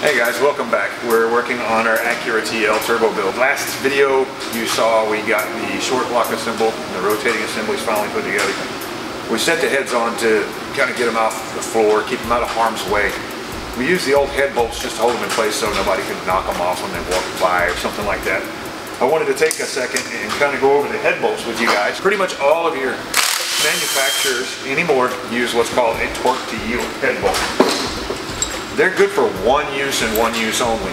Hey guys, welcome back. We're working on our Acura TL turbo build. Last video you saw we got the short block assembled and the rotating assemblies finally put together. We set the heads on to kind of get them off the floor, keep them out of harm's way. We use the old head bolts just to hold them in place so nobody can knock them off when they walk by or something like that. I wanted to take a second and kind of go over the head bolts with you guys. Pretty much all of your manufacturers anymore use what's called a torque to yield head bolt. They're good for one use and one use only.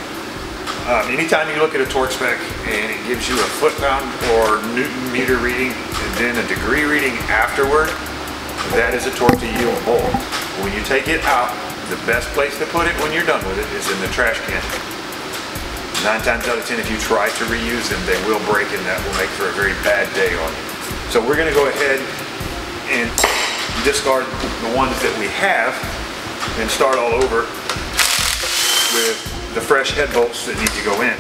Um, anytime you look at a torque spec and it gives you a foot-pound or newton meter reading and then a degree reading afterward, that is a torque to yield bolt. When you take it out, the best place to put it when you're done with it is in the trash can. Nine times out of ten, if you try to reuse them, they will break and that will make for a very bad day on you. So we're going to go ahead and discard the ones that we have and start all over with the fresh head bolts that need to go in.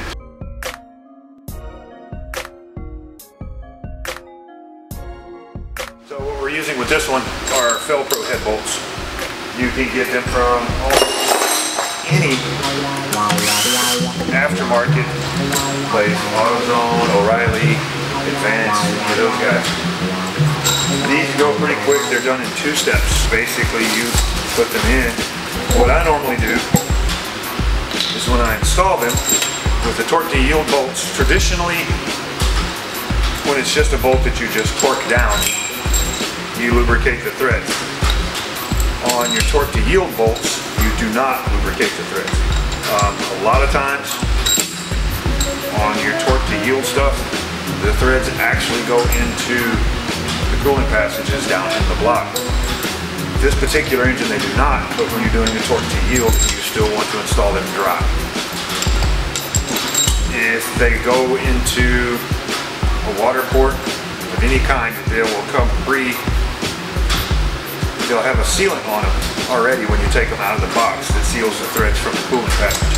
So what we're using with this one are Fel-Pro head bolts. You can get them from any aftermarket place, AutoZone, O'Reilly, Advance, those guys. These go pretty quick. They're done in two steps. Basically, you put them in. What I normally do when I install them with the torque to yield bolts, traditionally when it's just a bolt that you just torque down, you lubricate the threads. On your torque to yield bolts, you do not lubricate the threads. Um, a lot of times on your torque to yield stuff, the threads actually go into the cooling passages down in the block. This particular engine they do not, but when you're doing a torque to yield, you still want to install them dry. If they go into a water port of any kind, they will come pre, they'll have a sealant on them already when you take them out of the box that seals the threads from the cooling passage.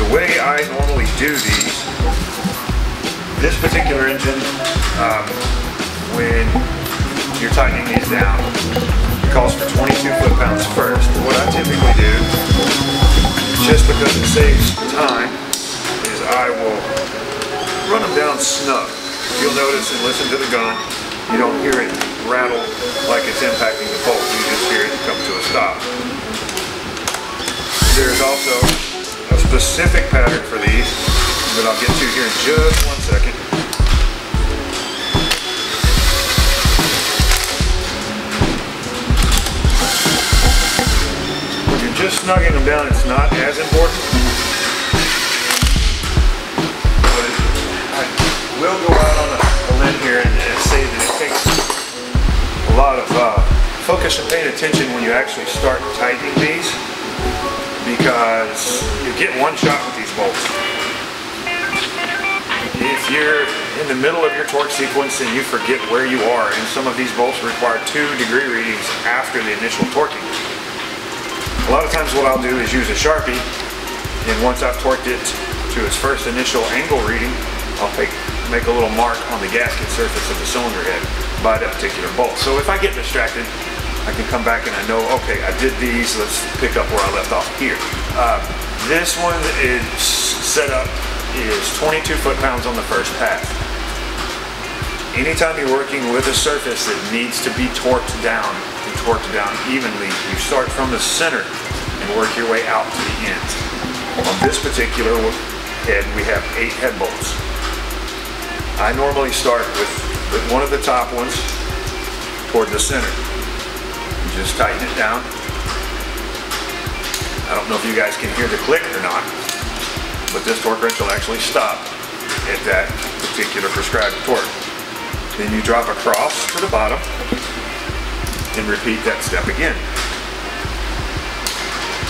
The way I normally do these, this particular engine, um, when you're tightening these down. It calls for 22 foot-pounds first. Because it saves time, is I will run them down snug. You'll notice and listen to the gun, you don't hear it rattle like it's impacting the bolt. You just hear it come to a stop. There's also a specific pattern for these that I'll get to here in just one second. Snugging them down, it's not as important. But I will go out on a, a limb here and, and, say that it takes a lot of uh, focus and paying attention when you actually start tightening these because you get one shot with these bolts. If you're in the middle of your torque sequence and you forget where you are, and some of these bolts require two degree readings after the initial torquing, a lot of times what I'll do is use a Sharpie and once I've torqued it to its first initial angle reading, I'll make, make a little mark on the gasket surface of the cylinder head by that particular bolt. So if I get distracted, I can come back and I know, okay, I did these, let's pick up where I left off here. Uh, this one is set up is 22 foot-pounds on the first pass. Anytime you're working with a surface that needs to be torqued down, torqued down evenly, you start from the center and work your way out to the end. On this particular head, we have eight head bolts. I normally start with, with one of the top ones toward the center. You just tighten it down. I don't know if you guys can hear the click or not, but this torque wrench will actually stop at that particular prescribed torque. Then you drop across to the bottom and repeat that step again.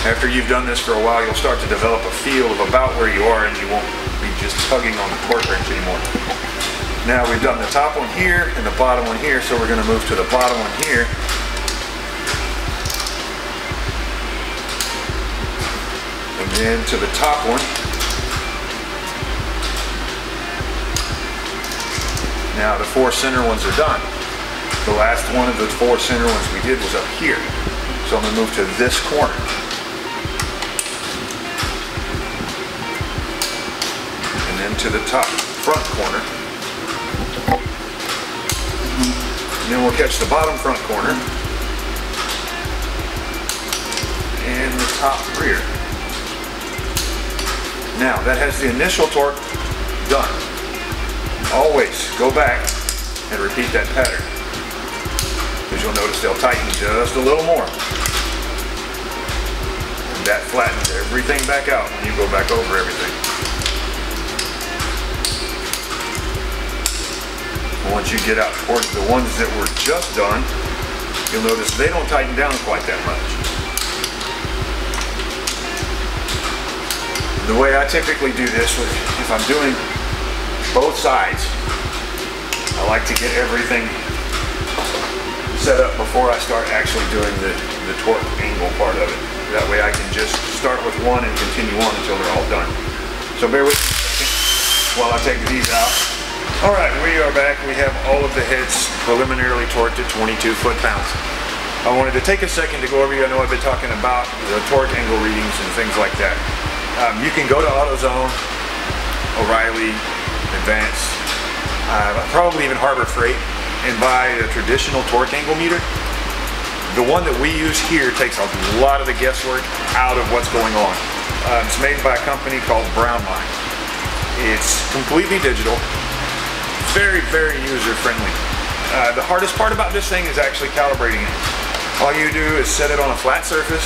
After you've done this for a while, you'll start to develop a feel of about where you are and you won't be just tugging on the torque wrench anymore. Now we've done the top one here and the bottom one here, so we're going to move to the bottom one here. And then to the top one. Now the four center ones are done. The last one of the four center ones we did was up here. So I'm gonna move to this corner. And then to the top front corner. And then we'll catch the bottom front corner. And the top rear. Now that has the initial torque done. Always go back and repeat that pattern. Because you'll notice they'll tighten just a little more. And that flattens everything back out when you go back over everything. Once you get out towards the ones that were just done, you'll notice they don't tighten down quite that much. The way I typically do this, if I'm doing both sides, I like to get everything set up before I start actually doing the, the torque angle part of it. That way I can just start with one and continue on until they're all done. So bear with me while I take these out. All right, we are back. We have all of the heads preliminarily torqued at 22 foot-pounds. I wanted to take a second to go over you. I know I've been talking about the torque angle readings and things like that. Um, you can go to AutoZone, O'Reilly, Advance, uh, probably even Harbor Freight, and buy a traditional torque angle meter. The one that we use here takes a lot of the guesswork out of what's going on. Uh, it's made by a company called Brownline. It's completely digital very, very user-friendly. Uh, the hardest part about this thing is actually calibrating it. All you do is set it on a flat surface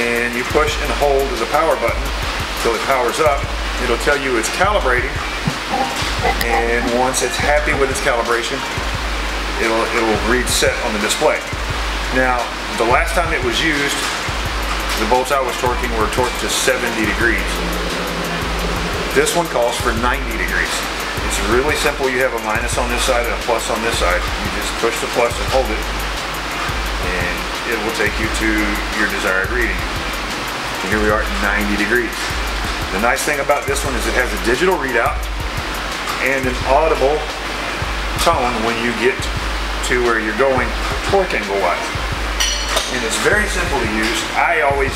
and you push and hold the power button until it powers up. It'll tell you it's calibrating and once it's happy with its calibration, it'll, it'll read set on the display. Now, the last time it was used, the bolts I was torquing were torqued to 70 degrees. This one calls for 90 degrees. It's really simple. You have a minus on this side and a plus on this side. You just push the plus and hold it, and it will take you to your desired reading. And here we are at 90 degrees. The nice thing about this one is it has a digital readout and an audible tone when you get to where you're going torque angle wise. And it's very simple to use. I always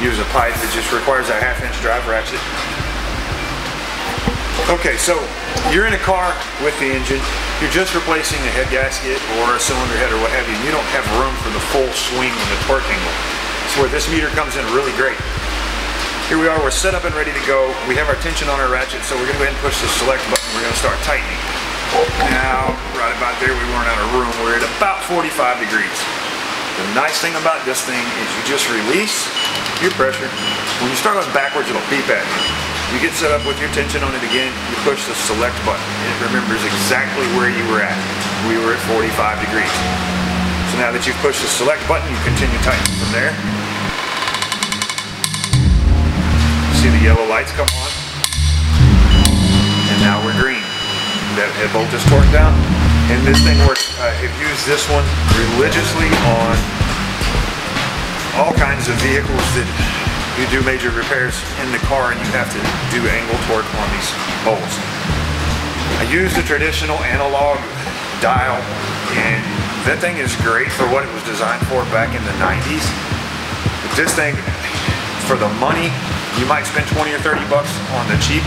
use a pipe that just requires a half inch drive ratchet Okay, so you're in a car with the engine, you're just replacing a head gasket or a cylinder head or what have you, and you don't have room for the full swing on the torque angle. That's where this meter comes in really great. Here we are, we're set up and ready to go. We have our tension on our ratchet, so we're gonna go ahead and push the select button. We're gonna start tightening. Now, right about there, we weren't out of room. We're at about 45 degrees. The nice thing about this thing is you just release your pressure. When you start going backwards, it'll beep at you. You get set up with your tension on it again, you push the select button. It remembers exactly where you were at. We were at 45 degrees. So now that you've pushed the select button, you continue tightening from there. See the yellow lights come on. And now we're green. That head bolt is torqued down. And this thing works, uh, I've used this one religiously on all kinds of vehicles that you do major repairs in the car and you have to do angle torque on these bolts. I use the traditional analog dial and that thing is great for what it was designed for back in the 90s. But this thing, for the money, you might spend 20 or 30 bucks on the cheap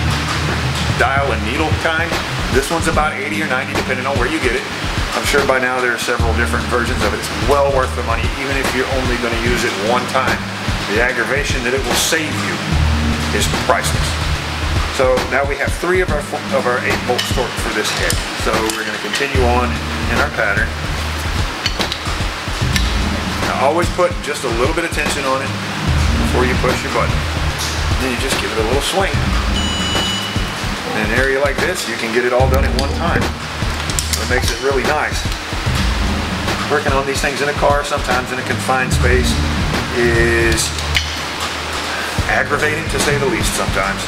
dial and needle kind. This one's about 80 or 90 depending on where you get it. I'm sure by now there are several different versions of it. It's well worth the money even if you're only going to use it one time the aggravation that it will save you is priceless. So now we have three of our of our eight bolts torqued for this head. So we're going to continue on in our pattern. Now always put just a little bit of tension on it before you push your button. Then you just give it a little swing. In an area like this, you can get it all done at one time. It makes it really nice. Working on these things in a car, sometimes in a confined space, is aggravating to say the least sometimes.